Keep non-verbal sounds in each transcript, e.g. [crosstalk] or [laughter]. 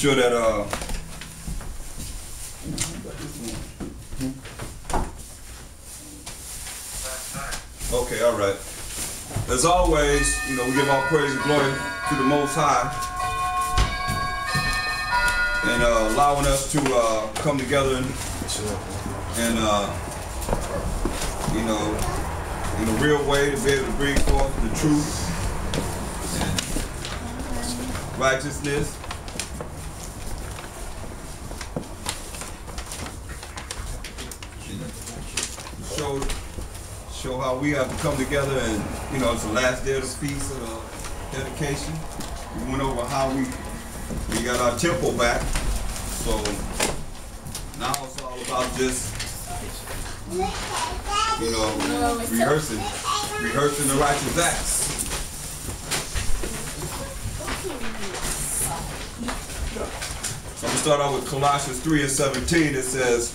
Sure that, uh, okay, all right. As always, you know, we give all praise and glory to the Most High and uh, allowing us to uh, come together and, and uh, you know, in a real way to be able to bring forth the truth and righteousness. Show, show how we have to come together and, you know, it's the last day of the feast of the dedication. We went over how we, we got our tempo back. So now it's all about just, you know, rehearsing, rehearsing the righteous acts. So I'm gonna start out with Colossians 3 and 17. It says,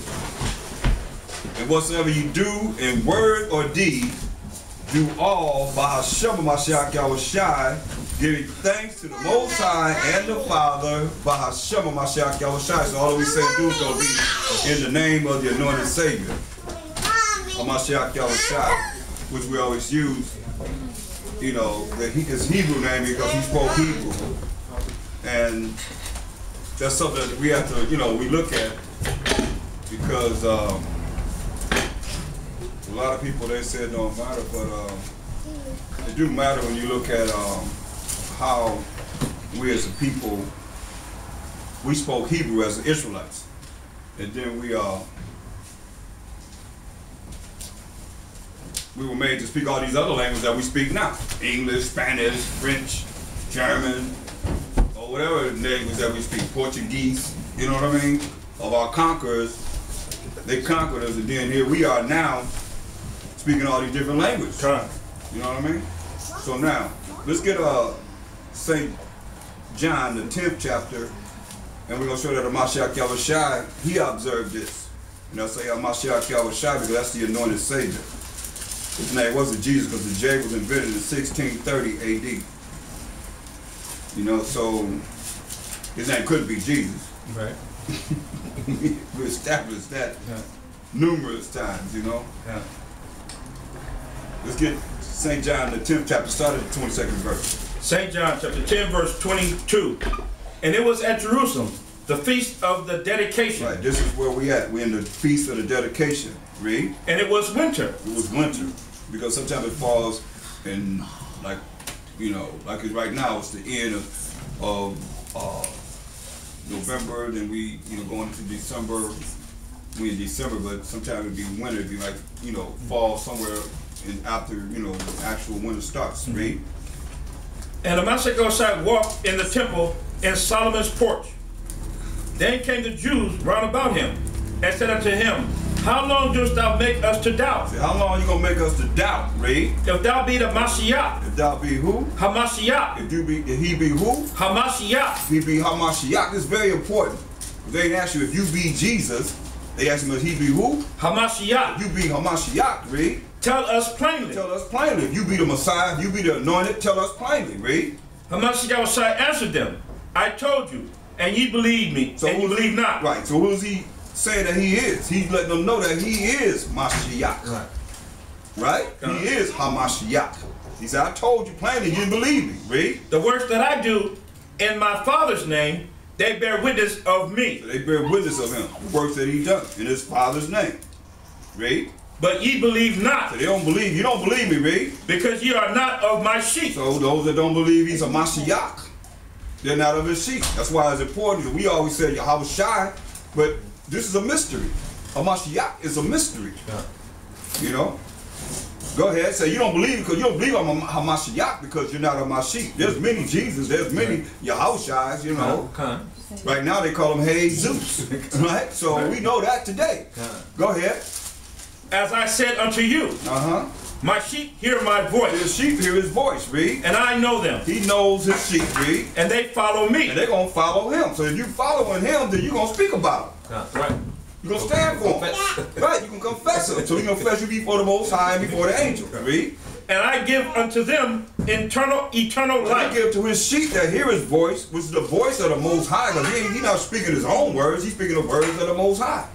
And whatsoever you do in word or deed, do all by Hashem Mashiach Yahushai, giving thanks to the Most High and the Father by Hashem Mashiach Yahushai. So all that we say do is going to be in the name of the anointed Savior, Mashiach Yahushai, which we always use, you know, that he, his Hebrew name because he spoke Hebrew. And that's something that we have to, you know, we look at because um, a lot of people they say it don't matter, but um, it do matter when you look at um, how we as a people we spoke Hebrew as the Israelites, and then we uh, we were made to speak all these other languages that we speak now: English, Spanish, French, German, or whatever language that we speak, Portuguese. You know what I mean? Of our conquerors, they conquered us, and then here we are now speaking all these different languages. Correct. You know what I mean? So now, let's get uh, St. John, the 10th chapter, and we're going to show that the Mashiach Yahushai, he observed this. And I'll say uh, Mashiach Yahushai because that's the anointed Savior. His name wasn't Jesus because the J was invented in 1630 AD. You know, so his name couldn't be Jesus. Right. [laughs] we established that Yeah. numerous times, you know. Yeah. Let's get St. John, the 10th chapter, started at the 22nd verse. St. John chapter 10, verse 22. And it was at Jerusalem, the feast of the dedication. Right, this is where we at. We're in the feast of the dedication. Read. And it was winter. It was winter because sometimes it falls in like you know like it's right now it's the end of, of uh, November then we you know going into December we in December but sometimes it'd be winter it'd be like you know fall somewhere after you know the actual winter starts mm-hmm. read And Amasakosai walked in the temple in Solomon's porch. Then came the Jews round about him and said unto him, How long dost thou make us to doubt? Say, how long are you gonna make us to doubt read If thou be the Mashiach, if thou be who? Hamashiach, if you be if he be who? Hamashiach, he be Hamashiach. This is very important. They ask you if you be Jesus. They ask him if he be who? Hamashiach. You be Hamashiach, read. Tell us plainly. Tell us plainly. If you be the Messiah, you be the anointed, tell us plainly, read. Hamashiach answered them, I told you, and ye believe me, and you believe he- not. Right. So who's he saying that he is? He's letting them know that he is Mashiach. Right. Right? Uh-huh. He is Hamashiach. He said, I told you plainly, you didn't believe me. Read. The works that I do in my Father's name, they bear witness of me. So they bear witness of him, the works that he done in his father's name. Read. But ye believe So not, they don't believe. You don't believe me, read. because ye are not of my sheep. So those that don't believe he's a Mashiach, they're not of his sheep. That's why it's important. We always say Yahweh Shai, but this is a mystery. A Mashiach is a mystery. You know? Go ahead, say you don't believe because you don't believe I'm a Hamashiach because you're not of my sheep. There's many Jesus, there's many Yahushais, you know. Con. Right now they call him Hey Zeus. [laughs] Right? So we know that today. Okay. Go ahead. As I said unto you, Uh-huh. my sheep hear my voice, His sheep hear his voice, read. and I know them, He knows his sheep, read. and they follow me. And they're gonna follow him. So if you're following him, then you're gonna speak about him. Con. Right. You're gonna stand for him. [laughs] Right, you can confess him. So you confess you before the most high and before the angel. Read. and I give unto them eternal eternal He life. give to his sheep that hear his voice, which is the voice of the Most High, because he, he not speaking his own words, he's speaking the words of the Most High.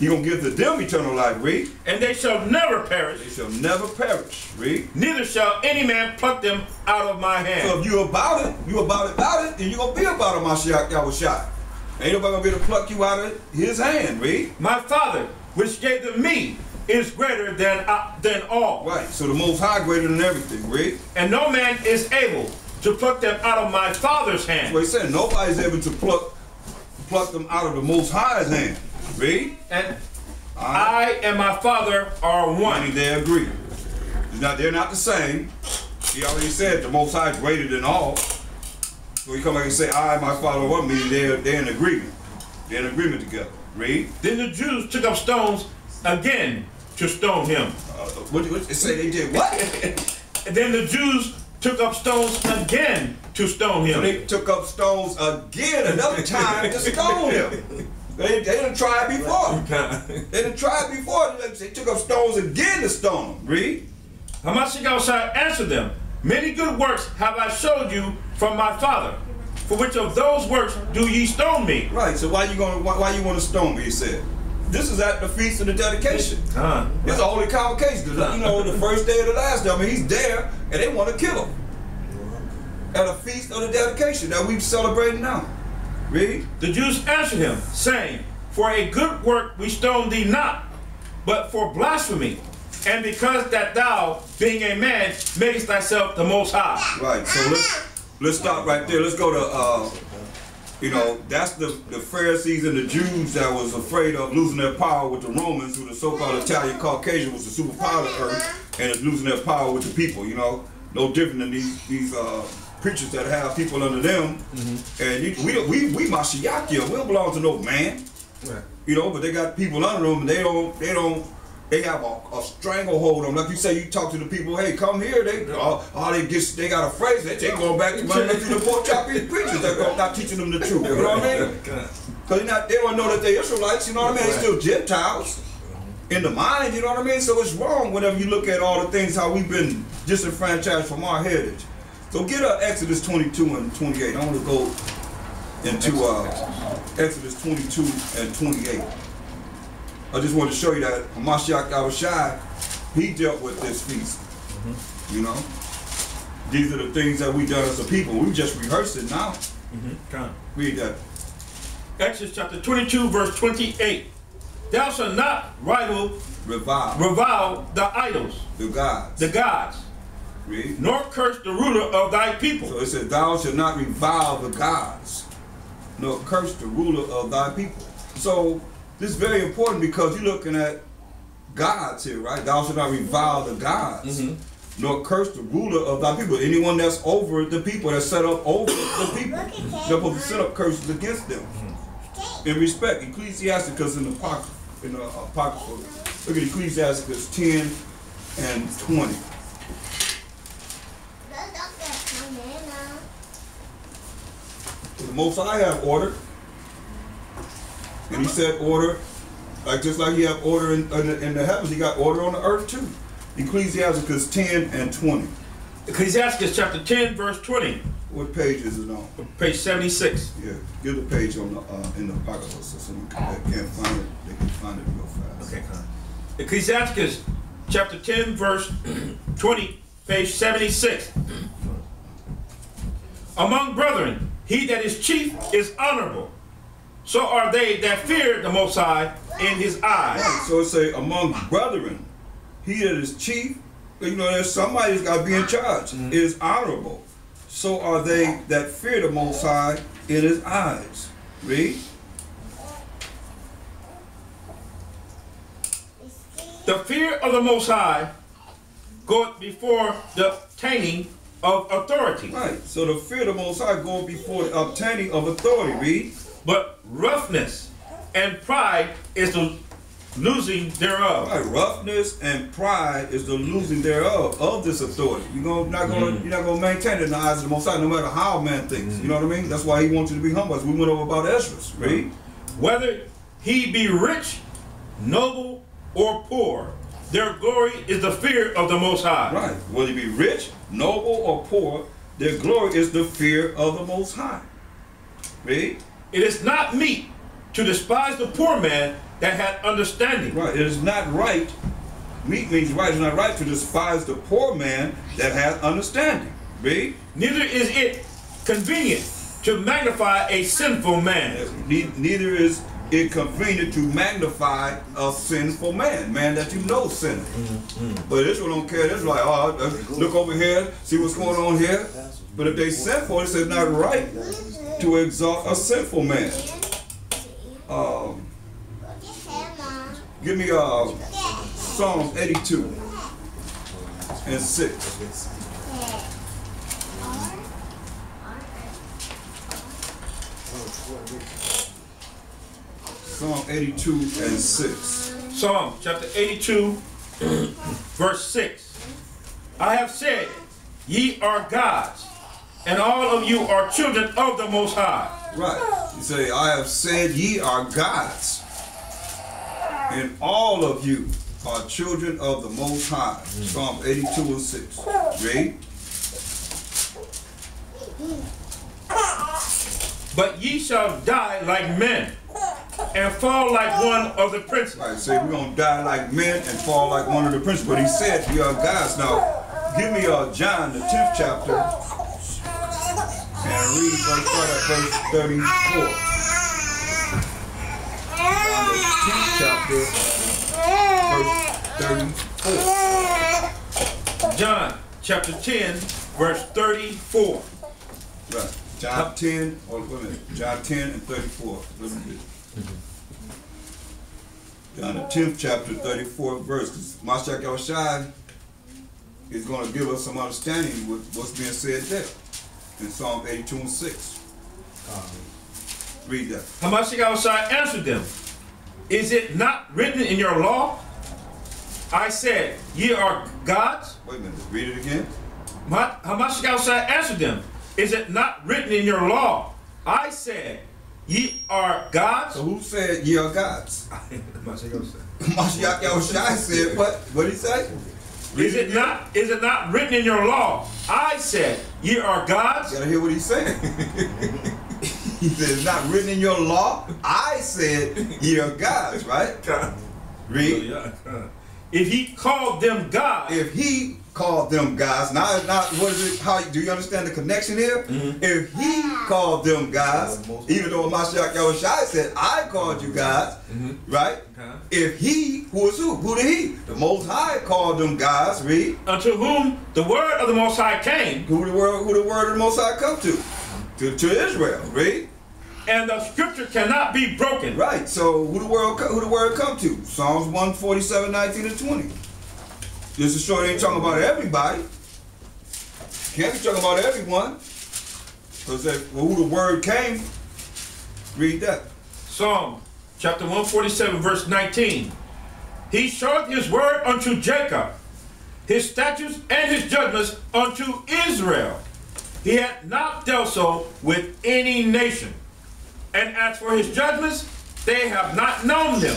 He gonna give to them eternal life, read. And they shall never perish, They shall never perish, read. neither shall any man pluck them out of my hand. So if you about it, you about it, about it, then you gonna be about it, Mashiach Yahushua. Ain't nobody gonna be able to pluck you out of his hand, read. My Father, which gave them me, is greater than uh, than all, Right, so the Most High greater than everything, read. and no man is able to pluck them out of my Father's That's hand. what he said, nobody's able to pluck pluck them out of the Most High's hand, read. And I and my Father are one. they agree. Not, they're not the same. He already said the Most High is greater than all. So he come back and say, I and my Father are one, meaning they're, they're in agreement. They're in agreement together. Read. Then the Jews took up stones again to stone him. Uh, what, what it say they did what? [laughs] Then the Jews took up stones again to stone him. they took up stones again another time to stone him. They, they didn't try it before. They didn't try it before. They took up stones again to stone him. Read. Hamashiach Answer them, Many good works have I showed you from my Father. For which of those works do ye stone me? Right. So why you gonna why, why you want to stone me? He said. This is at the feast of the dedication. Uh, It's a holy convocation. You know, the first day of the last day. I mean, he's there, and they want to kill him at a feast of the dedication that we celebrating now. Read. the Jews answered him, saying, For a good work we stone thee not, but for blasphemy, and because that thou, being a man, makest thyself the most high. Right. So let's let's stop right there. Let's go to uh, you know, that's the the Pharisees and the Jews that was afraid of losing their power with the Romans, who the so-called Italian Caucasian was the superpower of earth, and is losing their power with the people. You know, no different than these these uh, preachers that have people under them. And you, we we we Mashiach, we don't belong to no man. You know, but they got people under them, and they don't, they don't, they have a, a stranglehold on. Like you say, you talk to the people, hey, come here. They, all, all they get, they got a phrase. They, they going back to running through the pork chop eating [laughs] preachers. They're not teaching them the truth. You know what I mean? Because they not, they don't know that they Israelites. You know what I mean? They're still Gentiles in the mind. You know what I mean? So it's wrong whenever you look at all the things how we've been disenfranchised from our heritage. So get uh, Exodus 22 and 28. I want to go into uh, Exodus 22 and 28. I just want to show you that Hamashiach Yahushai, he dealt with this feast. You know? These are the things that we done as a people. We just rehearsed it now. Read that. Exodus chapter 22, verse 28. Thou shalt not rival, Revive revile the idols, the gods. the gods, Read. nor curse the ruler of thy people. So it says, Thou shalt not revile the gods, nor curse the ruler of thy people. So this is very important because you're looking at gods here, right? Thou shalt not revile the gods, mm-hmm. nor curse the ruler of thy people. Anyone that's over the people, that's set up over the people. They're supposed to set up curses against them. In respect, Ecclesiasticus in the apocrypha, in the apocryphal. Look at Ecclesiasticus 10 and 20. The Most High have order, and He said order, like just like He have order in, in, the, in the heavens, He got order on the earth too. Ecclesiasticus 10 and 20. Ecclesiastes chapter 10, verse 20, What page is it on? page 76. Yeah, give the page on the uh, in the apocrypha so someone can't find it, they can find it real fast. Okay, come. Ecclesiastes chapter 10, verse 20, page 76. [clears throat] Among brethren, he that is chief is honorable. So are they that fear the Most High in his eyes. Right, so it say among brethren, he that is chief, you know, there's somebody that's got to be in charge, mm-hmm. is honorable. So are they that fear the Most High in His eyes. Read. The fear of the Most High goeth before the obtaining of authority, Right. So the fear of the Most High going before the obtaining of authority. Read. but roughness and pride is the losing thereof. Right. Roughness and pride is the losing thereof of this authority. You're gonna not gonna mm. you're not gonna maintain it in the eyes of the Most High, no matter how man thinks. You mm. know what I mean? That's why He wants you to be humble. As we went over about Esdras. Read. Whether he be rich, noble, or poor, their glory is the fear of the Most High. Right. Whether you be rich, noble, or poor, their glory is the fear of the Most High. Read. It is not meet to despise the poor man that hath understanding. Right. It is not right. Meet means right. It's not right to despise the poor man that hath understanding. Read. Neither is it convenient to magnify a sinful man. Ne- Neither is it convenient to magnify a sinful man, man that you know sinning. But Israel don't care. Israel like, oh, uh, look over here, see what's going on here. But if they sinful, it's not right to exalt a sinful man. Um, give me uh, Psalms 82 and 6. Psalm 82 and 6. Psalm chapter 82, verse 6. I have said, Ye are gods, and all of you are children of the Most High. Right. You say, I have said ye are gods, and all of you are children of the Most High. Psalm 82 and 6. Read. But ye shall die like men, and fall like one of the princes. Right. Say, we're to die like men and fall like one of the princes. But he said, we are gods. Now, give me uh, John, the 10th chapter, and read, let's start at verse 34. John, the 10th chapter, verse 34. John chapter 10, verse 34. Right. John 10, or wait a minute, John 10 and 34. Let me get it. John the 10th chapter, 34th verse. Because Mashiach Yahushai is going to give us some understanding with what's being said there in Psalm 82 and 6. Uh-huh. Read that. Hamashiach answered them, Is it not written in your law? I said, Ye are gods. Wait a minute. Read it again. Ma- Hamashiach answered them, Is it not written in your law? I said, Ye are gods. So who said ye are gods? [laughs] Mashiach Yahushai said what? What did he say? Is it not? Is it not written in your law? I said, Ye are gods. You gotta hear what he's saying. [laughs] he said, it's not written in your law. I said, ye are gods, right? Read. If he called them gods, If he called them guys. now, now what is it? How do you understand the connection here? Mm-hmm. If he called them gods, even though Mashiach Yahushai said, I called you gods, mm-hmm. right? Okay. If he, who is who? Who did he? The Most High called them guys. read. unto whom the word of the Most High came, Who the word, who the word of the Most High come to? To, to Israel, read. and the scripture cannot be broken. Right. So who the world who the word come to? Psalms 147, 19 and 20. This is sure it ain't talking about everybody. Can't be talking about everyone. Because well, who the word came, read that. Psalm chapter 147, verse 19. He showed his word unto Jacob, his statutes and his judgments unto Israel. He had not dealt so with any nation. And as for his judgments, they have not known them.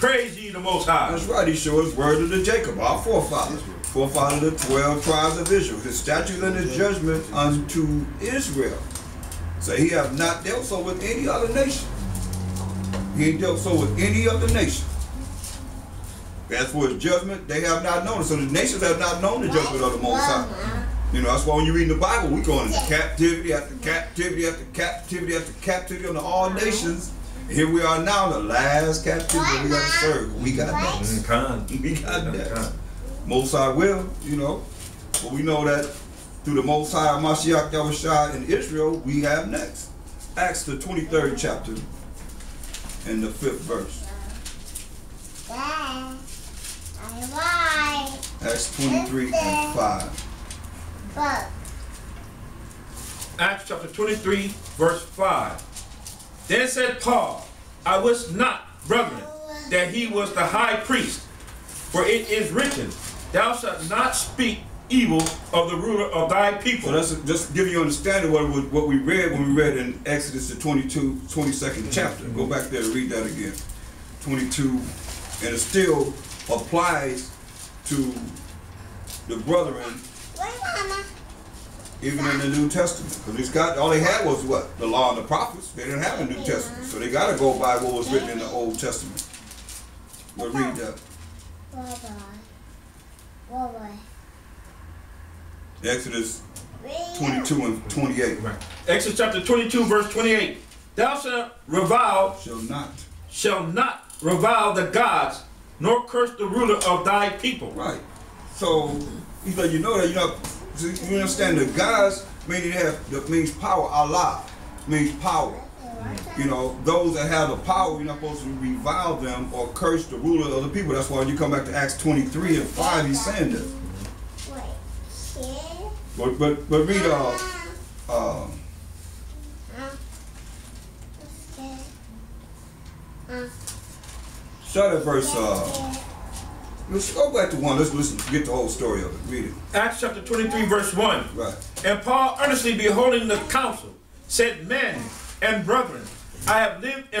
Praise ye the Most High. That's right. He showed his word unto Jacob, our forefathers. Forefather of the 12 tribes of Israel. His statutes and his judgment unto Israel. So he have not dealt so with any other nation. He ain't dealt so with any other nation. As for his judgment, they have not known it. So the nations have not known the judgment of the Most High. You know, that's why when you read the Bible, we going into captivity after captivity after captivity after captivity on all nations. Here we are now the last captivity we got to serve. We got next. Mm, [laughs] we got next. Most High will, you know. But we know that through the Most High Mashiach Yahushua in Israel, we have next. Acts the 23rd chapter and the 5th verse. Acts 23 and 5. Acts chapter 23, verse 5. Then said Paul, I wish not, brethren, that he was the high priest, for it is written, Thou shalt not speak evil of the ruler of thy people. So that's just to give you an understanding what we, what we read when we read in Exodus the 22, 22nd mm-hmm. chapter. Go back there and read that again. 22, and it still applies to the brethren even in the New Testament. Because it's got all they had was what? The law and the prophets. They didn't have a New Testament. So they gotta go by what was written in the Old Testament. But read that. Exodus 22 and 28. Right. Exodus chapter 22, verse 28. Thou shalt revile, Shall not. shall not revile the gods, nor curse the ruler of thy people. Right. So he's like, you know that you know so you understand the gods meaning have that means power. Allah means power. You know, those that have the power, you're not supposed to revile them or curse the ruler of the people. That's why you come back to Acts 23 and 5, he's saying this. But but but read uh uh start at verse uh let's go back to one. Let's listen get the whole story of it. Read it. Acts chapter 23, verse 1. Right. And Paul, earnestly beholding the council, said, Men and brethren, I have lived in